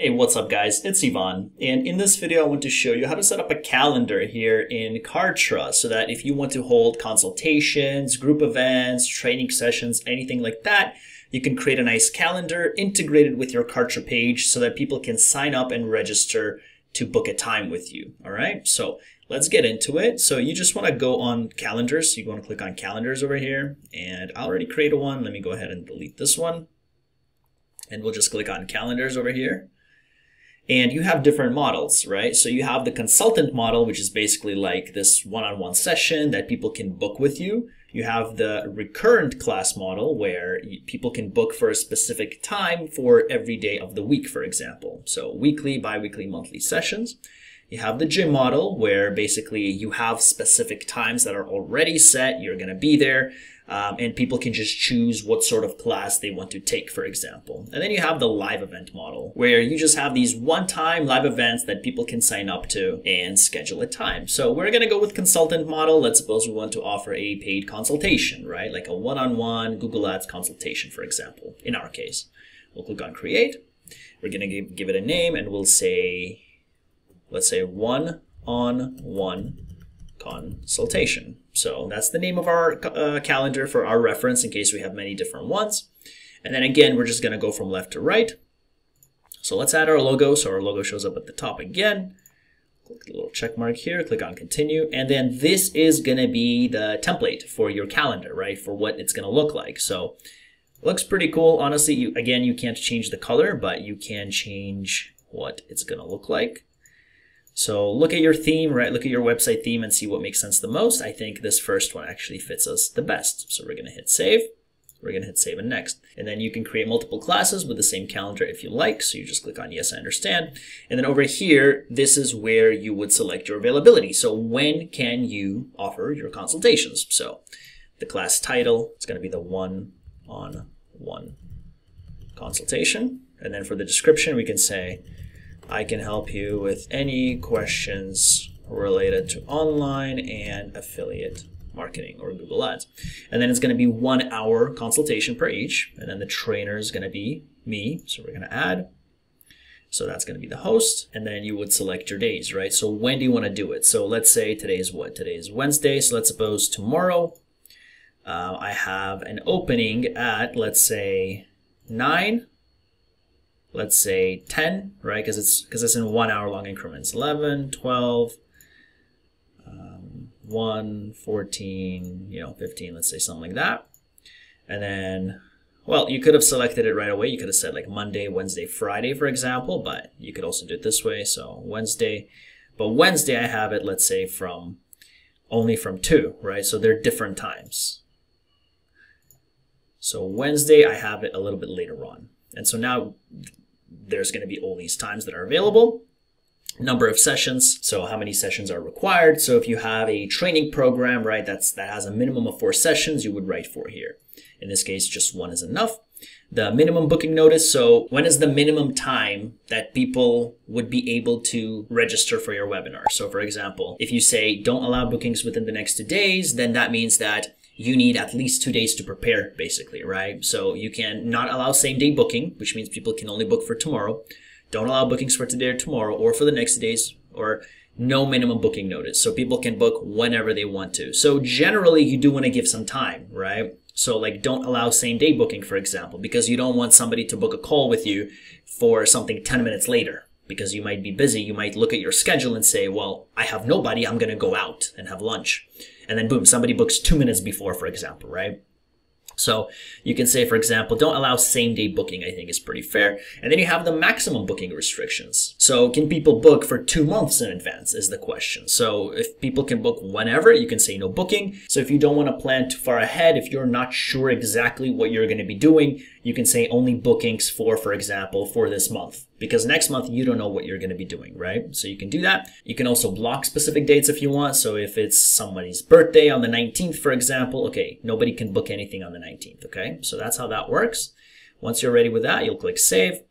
Hey, what's up guys? It's Ivan, and in this video I want to show you how to set up a calendar here in Kartra so that if you want to hold consultations, group events, training sessions, anything like that, you can create a nice calendar integrated with your Kartra page so that people can sign up and register to book a time with you. All right, so let's get into it. So you just want to go on calendars. You want to click on calendars over here, and I already created one. Let me go ahead and delete this one. And we'll just click on calendars over here. And you have different models, right? So you have the consultant model, which is basically like this one-on-one session that people can book with you. You have the recurrent class model where people can book for a specific time for every day of the week, for example. So weekly, bi-weekly, monthly sessions. You have the gym model where basically you have specific times that are already set. You're going to be there. Um, and people can just choose what sort of class they want to take, for example. And then you have the live event model, where you just have these one-time live events that people can sign up to and schedule a time. So we're going to go with consultant model. Let's suppose we want to offer a paid consultation, right? Like a one-on-one -on -one Google Ads consultation, for example, in our case. We'll click on create. We're going to give, give it a name and we'll say, let's say one-on-one -on -one consultation. So that's the name of our uh, calendar for our reference in case we have many different ones. And then again, we're just going to go from left to right. So let's add our logo. So our logo shows up at the top again. Click the little check mark here, click on continue. And then this is going to be the template for your calendar, right? For what it's going to look like. So looks pretty cool. Honestly, you, again, you can't change the color, but you can change what it's going to look like. So look at your theme, right? Look at your website theme and see what makes sense the most. I think this first one actually fits us the best. So we're going to hit save. We're going to hit save and next. And then you can create multiple classes with the same calendar if you like. So you just click on yes, I understand. And then over here, this is where you would select your availability. So when can you offer your consultations? So the class title, it's going to be the one on one consultation. And then for the description, we can say, I can help you with any questions related to online and affiliate marketing or Google Ads. And then it's going to be one hour consultation per each. And then the trainer is going to be me. So we're going to add. So that's going to be the host. And then you would select your days, right? So when do you want to do it? So let's say today is what? Today is Wednesday. So let's suppose tomorrow uh, I have an opening at, let's say, 9 let's say 10, right? Because it's because it's in one hour long increments. 11, 12, um, 1, 14, you know, 15, let's say something like that. And then, well, you could have selected it right away. You could have said like Monday, Wednesday, Friday, for example, but you could also do it this way. So Wednesday, but Wednesday I have it, let's say from only from 2, right? So they're different times. So Wednesday, I have it a little bit later on. And so now there's going to be all these times that are available. Number of sessions so how many sessions are required? So if you have a training program right that's that has a minimum of four sessions you would write for here. In this case just one is enough. The minimum booking notice so when is the minimum time that people would be able to register for your webinar? So for example if you say don't allow bookings within the next two days then that means that you need at least two days to prepare, basically, right? So you can not allow same day booking, which means people can only book for tomorrow. Don't allow bookings for today or tomorrow or for the next days or no minimum booking notice. So people can book whenever they want to. So generally you do want to give some time, right? So like don't allow same day booking, for example, because you don't want somebody to book a call with you for something 10 minutes later because you might be busy. You might look at your schedule and say, well, I have nobody. I'm going to go out and have lunch and then boom, somebody books two minutes before, for example, right? So you can say, for example, don't allow same day booking, I think is pretty fair. And then you have the maximum booking restrictions. So can people book for two months in advance is the question. So if people can book whenever, you can say no booking. So if you don't want to plan too far ahead, if you're not sure exactly what you're going to be doing, you can say only bookings for, for example, for this month. Because next month you don't know what you're going to be doing, right? So you can do that. You can also block specific dates if you want. So if it's somebody's birthday on the 19th, for example, okay, nobody can book anything on the 19th, okay? So that's how that works. Once you're ready with that, you'll click save.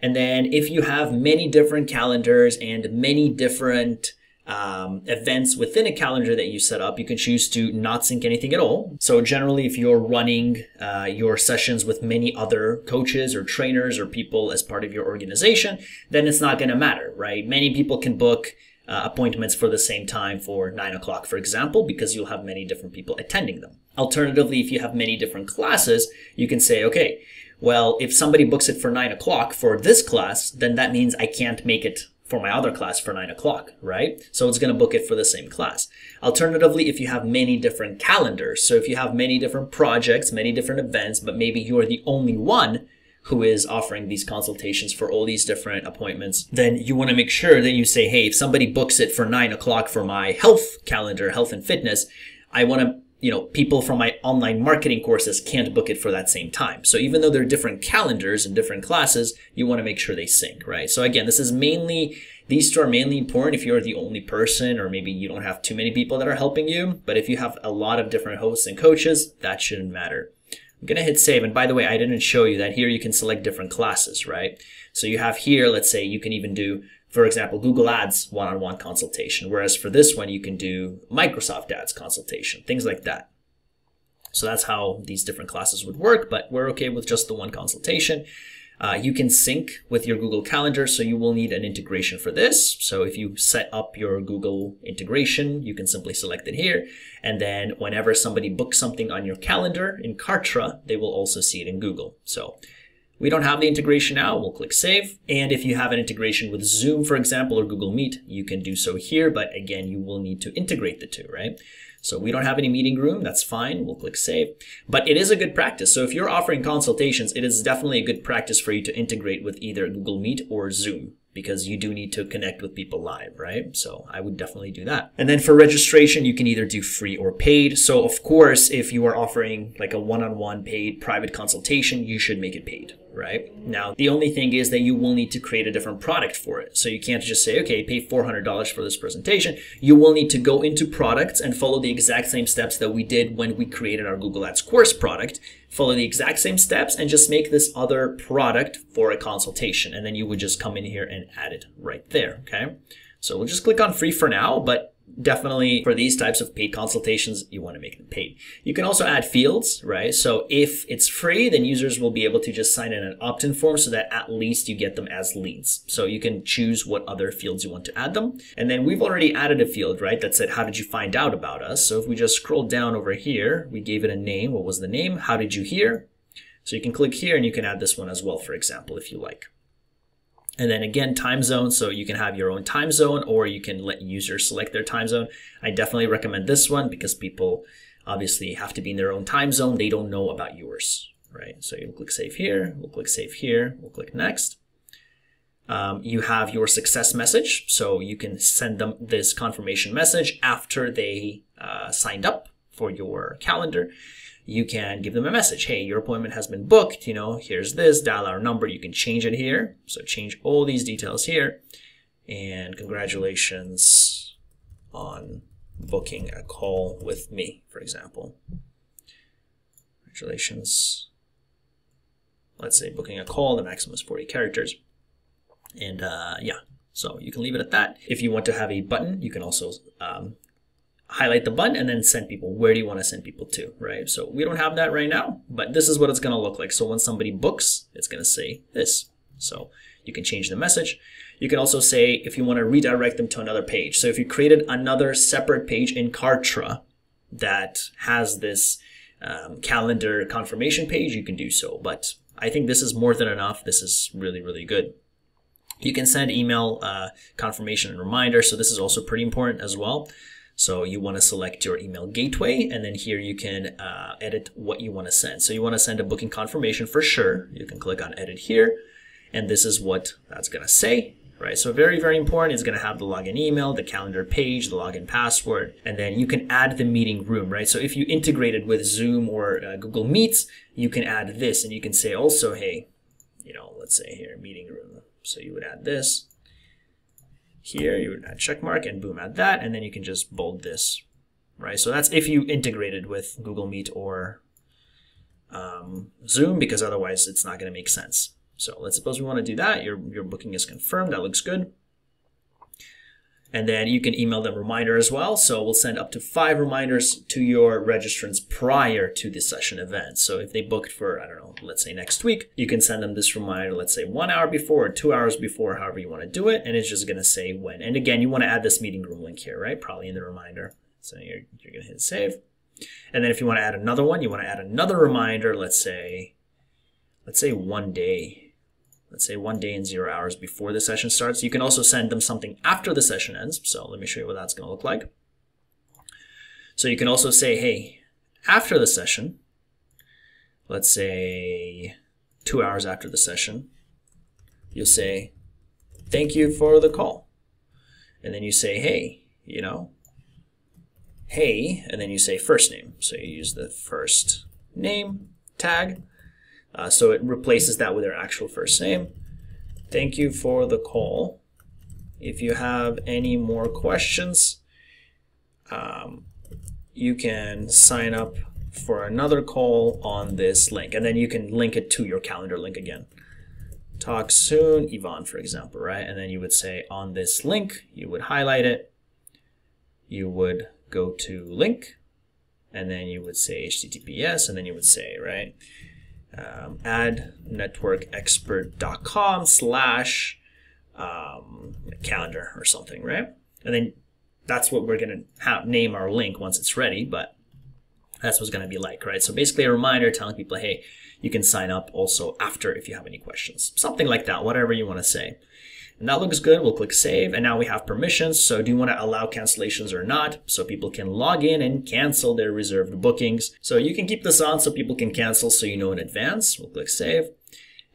And then if you have many different calendars and many different um, events within a calendar that you set up, you can choose to not sync anything at all. So generally, if you're running uh, your sessions with many other coaches or trainers or people as part of your organization, then it's not going to matter, right? Many people can book uh, appointments for the same time for nine o'clock, for example, because you'll have many different people attending them. Alternatively, if you have many different classes, you can say, okay, well, if somebody books it for nine o'clock for this class, then that means I can't make it for my other class for nine o'clock, right? So it's going to book it for the same class. Alternatively, if you have many different calendars, so if you have many different projects, many different events, but maybe you're the only one who is offering these consultations for all these different appointments, then you want to make sure that you say, hey, if somebody books it for nine o'clock for my health calendar, health and fitness, I want to you know, people from my online marketing courses can't book it for that same time. So even though they're different calendars and different classes, you want to make sure they sync, right? So again, this is mainly, these two are mainly important if you're the only person or maybe you don't have too many people that are helping you. But if you have a lot of different hosts and coaches, that shouldn't matter. I'm going to hit save. And by the way, I didn't show you that here you can select different classes, right? So you have here, let's say you can even do for example, Google Ads one-on-one consultation, whereas for this one, you can do Microsoft Ads consultation, things like that. So that's how these different classes would work, but we're okay with just the one consultation. Uh, you can sync with your Google Calendar, so you will need an integration for this. So if you set up your Google integration, you can simply select it here. And then whenever somebody books something on your calendar in Kartra, they will also see it in Google. So we don't have the integration now. We'll click Save. And if you have an integration with Zoom, for example, or Google Meet, you can do so here. But again, you will need to integrate the two, right? So we don't have any meeting room. That's fine. We'll click Save. But it is a good practice. So if you're offering consultations, it is definitely a good practice for you to integrate with either Google Meet or Zoom because you do need to connect with people live, right? So I would definitely do that. And then for registration, you can either do free or paid. So of course, if you are offering like a one-on-one paid private consultation, you should make it paid, right? Now, the only thing is that you will need to create a different product for it. So you can't just say, okay, pay $400 for this presentation. You will need to go into products and follow the exact same steps that we did when we created our Google Ads course product follow the exact same steps and just make this other product for a consultation. And then you would just come in here and add it right there. Okay. So we'll just click on free for now, but definitely for these types of paid consultations, you want to make them paid. You can also add fields, right? So if it's free, then users will be able to just sign in an opt-in form so that at least you get them as leads. So you can choose what other fields you want to add them. And then we've already added a field, right? That said, how did you find out about us? So if we just scroll down over here, we gave it a name. What was the name? How did you hear? So you can click here and you can add this one as well, for example, if you like. And then again, time zone. So you can have your own time zone or you can let users select their time zone. I definitely recommend this one because people obviously have to be in their own time zone. They don't know about yours, right? So you'll click save here. We'll click save here. We'll click next. Um, you have your success message. So you can send them this confirmation message after they uh, signed up for your calendar you can give them a message. Hey, your appointment has been booked. You know, here's this, dial our number. You can change it here. So change all these details here. And congratulations on booking a call with me, for example. Congratulations. Let's say booking a call, the maximum is 40 characters. And uh, yeah, so you can leave it at that. If you want to have a button, you can also um, highlight the button and then send people. Where do you want to send people to, right? So we don't have that right now, but this is what it's going to look like. So when somebody books, it's going to say this. So you can change the message. You can also say if you want to redirect them to another page. So if you created another separate page in Kartra that has this um, calendar confirmation page, you can do so. But I think this is more than enough. This is really, really good. You can send email uh, confirmation and reminder. So this is also pretty important as well. So you want to select your email gateway and then here you can uh, edit what you want to send. So you want to send a booking confirmation for sure. You can click on edit here and this is what that's going to say. Right, so very, very important. It's going to have the login email, the calendar page, the login password, and then you can add the meeting room, right? So if you integrated with Zoom or uh, Google Meets, you can add this and you can say also, hey, you know, let's say here, meeting room. So you would add this here, you would add check mark and boom, add that, and then you can just bold this, right? So that's if you integrated with Google Meet or um, Zoom, because otherwise it's not going to make sense. So let's suppose we want to do that. Your, your booking is confirmed. That looks good. And then you can email them reminder as well. So we'll send up to five reminders to your registrants prior to the session event. So if they booked for, I don't know, let's say next week, you can send them this reminder, let's say one hour before or two hours before, however you want to do it. And it's just going to say when. And again, you want to add this meeting room link here, right? Probably in the reminder. So you're, you're going to hit save. And then if you want to add another one, you want to add another reminder, let's say, let's say one day let's say one day and zero hours before the session starts. You can also send them something after the session ends. So let me show you what that's going to look like. So you can also say, hey, after the session, let's say two hours after the session, you'll say, thank you for the call. And then you say, hey, you know, hey, and then you say first name. So you use the first name tag. Uh, so it replaces that with their actual first name. Thank you for the call. If you have any more questions, um, you can sign up for another call on this link. And then you can link it to your calendar link again. Talk soon, Ivan, for example, right? And then you would say on this link, you would highlight it. You would go to link, and then you would say HTTPS, and then you would say, right? Um, adnetworkexpert.com slash um, calendar or something, right? And then that's what we're going to name our link once it's ready, but that's what's going to be like, right? So basically a reminder telling people, hey, you can sign up also after if you have any questions. Something like that, whatever you want to say. And that looks good. We'll click save. And now we have permissions. So do you want to allow cancellations or not? So people can log in and cancel their reserved bookings. So you can keep this on so people can cancel so you know in advance. We'll click save.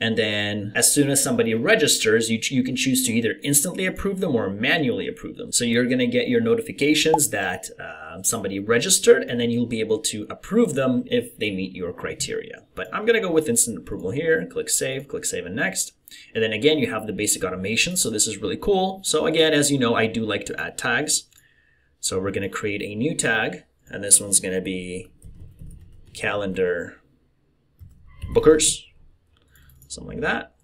And then as soon as somebody registers, you, you can choose to either instantly approve them or manually approve them. So you're going to get your notifications that uh, somebody registered and then you'll be able to approve them if they meet your criteria. But I'm going to go with instant approval here. Click save, click save and next. And then again, you have the basic automation. So this is really cool. So again, as you know, I do like to add tags. So we're going to create a new tag and this one's going to be calendar bookers something like that.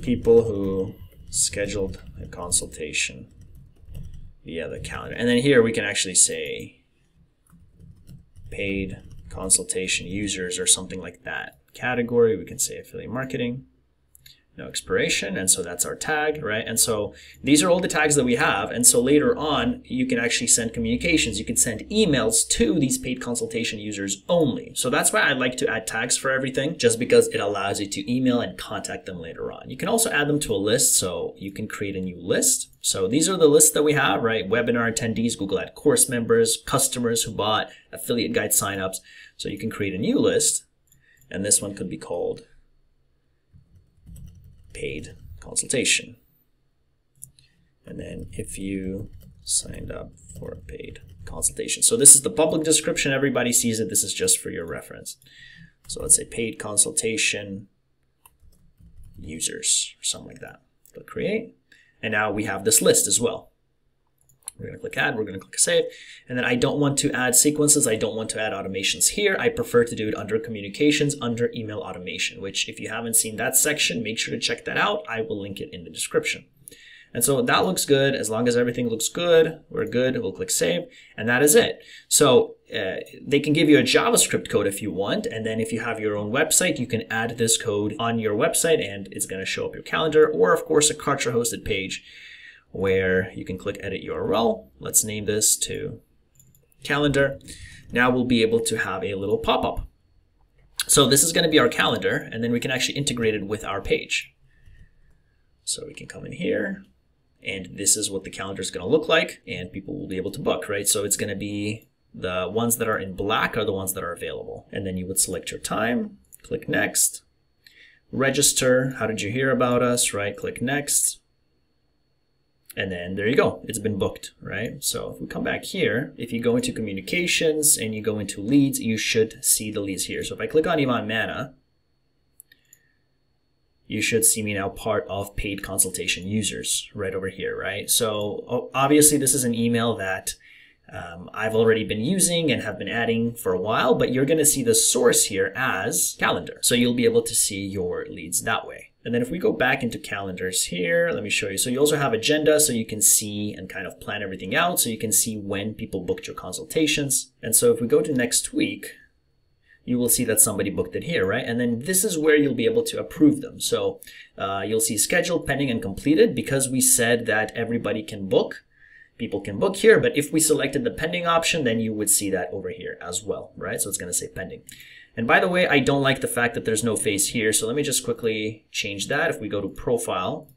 People who scheduled a consultation via the calendar. And then here we can actually say paid consultation users or something like that. Category, we can say affiliate marketing no expiration. And so that's our tag, right? And so these are all the tags that we have. And so later on, you can actually send communications. You can send emails to these paid consultation users only. So that's why I like to add tags for everything, just because it allows you to email and contact them later on. You can also add them to a list. So you can create a new list. So these are the lists that we have, right? Webinar attendees, Google Ad course members, customers who bought, affiliate guide signups. So you can create a new list. And this one could be called paid consultation. And then if you signed up for a paid consultation. So this is the public description. Everybody sees it. This is just for your reference. So let's say paid consultation users or something like that. Click create. And now we have this list as well. We're going to click add, we're going to click save. And then I don't want to add sequences. I don't want to add automations here. I prefer to do it under communications, under email automation, which if you haven't seen that section, make sure to check that out. I will link it in the description. And so that looks good. As long as everything looks good, we're good. We'll click save and that is it. So uh, they can give you a JavaScript code if you want. And then if you have your own website, you can add this code on your website and it's going to show up your calendar or of course a Kartra hosted page where you can click edit URL. Let's name this to calendar. Now we'll be able to have a little pop-up. So this is going to be our calendar, and then we can actually integrate it with our page. So we can come in here, and this is what the calendar is going to look like, and people will be able to book, right? So it's going to be the ones that are in black are the ones that are available. And then you would select your time, click next, register, how did you hear about us, right? Click next, and then there you go, it's been booked, right? So if we come back here, if you go into communications and you go into leads, you should see the leads here. So if I click on Ivan Mana, you should see me now part of paid consultation users right over here, right? So obviously this is an email that um, I've already been using and have been adding for a while, but you're going to see the source here as calendar. So you'll be able to see your leads that way. And then if we go back into calendars here, let me show you. So you also have agenda so you can see and kind of plan everything out. So you can see when people booked your consultations. And so if we go to next week, you will see that somebody booked it here, right? And then this is where you'll be able to approve them. So uh, you'll see scheduled, pending, and completed because we said that everybody can book. People can book here, but if we selected the pending option, then you would see that over here as well, right? So it's going to say pending. And by the way, I don't like the fact that there's no face here. So let me just quickly change that. If we go to profile,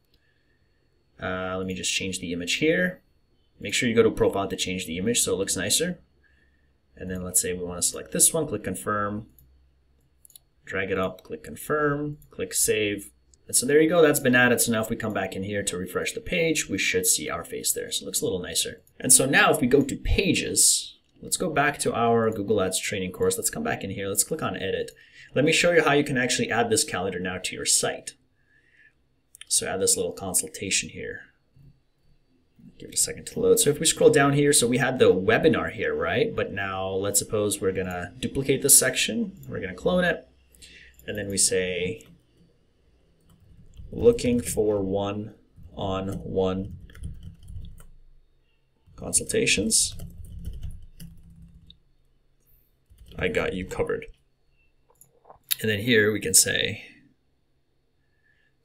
uh, let me just change the image here. Make sure you go to profile to change the image so it looks nicer. And then let's say we want to select this one, click confirm, drag it up, click confirm, click save. And so there you go, that's been added. So now if we come back in here to refresh the page, we should see our face there. So it looks a little nicer. And so now if we go to pages, Let's go back to our Google Ads training course. Let's come back in here. Let's click on edit. Let me show you how you can actually add this calendar now to your site. So add this little consultation here. Give it a second to load. So if we scroll down here, so we had the webinar here, right? But now let's suppose we're gonna duplicate this section. We're gonna clone it. And then we say, looking for one on one consultations. I got you covered. And then here we can say,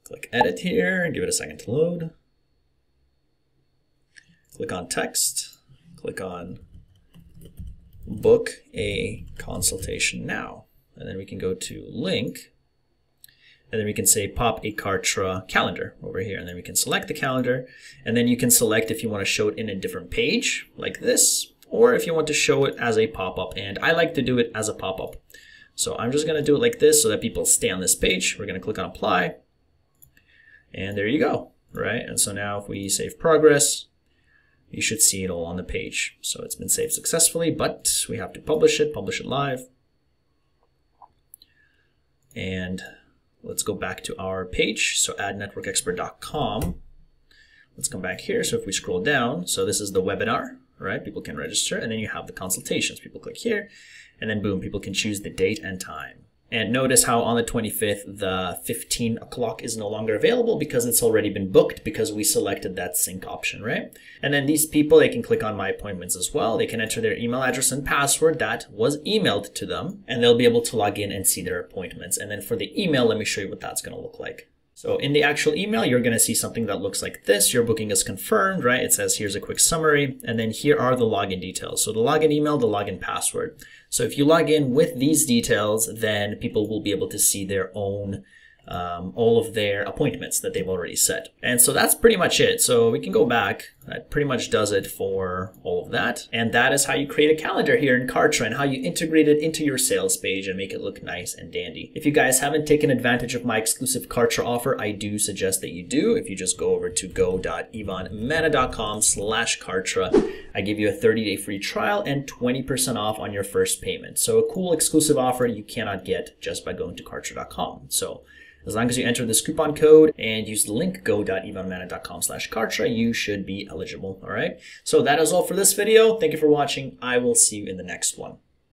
click edit here and give it a second to load. Click on text, click on book a consultation now. And then we can go to link and then we can say pop a Kartra calendar over here. And then we can select the calendar. And then you can select if you want to show it in a different page like this, or if you want to show it as a pop-up. And I like to do it as a pop-up. So I'm just going to do it like this so that people stay on this page. We're going to click on apply. And there you go, right? And so now if we save progress, you should see it all on the page. So it's been saved successfully, but we have to publish it, publish it live. And let's go back to our page. So adnetworkexpert.com. Let's come back here. So if we scroll down, so this is the webinar right? People can register and then you have the consultations. People click here and then boom, people can choose the date and time. And notice how on the 25th, the 15 o'clock is no longer available because it's already been booked because we selected that sync option, right? And then these people, they can click on my appointments as well. They can enter their email address and password that was emailed to them and they'll be able to log in and see their appointments. And then for the email, let me show you what that's going to look like. So in the actual email, you're going to see something that looks like this. Your booking is confirmed, right? It says here's a quick summary. And then here are the login details. So the login email, the login password. So if you log in with these details, then people will be able to see their own um, all of their appointments that they've already set. And so that's pretty much it. So we can go back. That pretty much does it for all of that. And that is how you create a calendar here in Kartra and how you integrate it into your sales page and make it look nice and dandy. If you guys haven't taken advantage of my exclusive Kartra offer, I do suggest that you do. If you just go over to go.ivanmana.com slash Kartra, I give you a 30-day free trial and 20% off on your first payment. So a cool exclusive offer you cannot get just by going to Kartra.com. So as long as you enter this coupon code and use the link go.ivanmana.com slash Kartra, you should be eligible. All right. So that is all for this video. Thank you for watching. I will see you in the next one.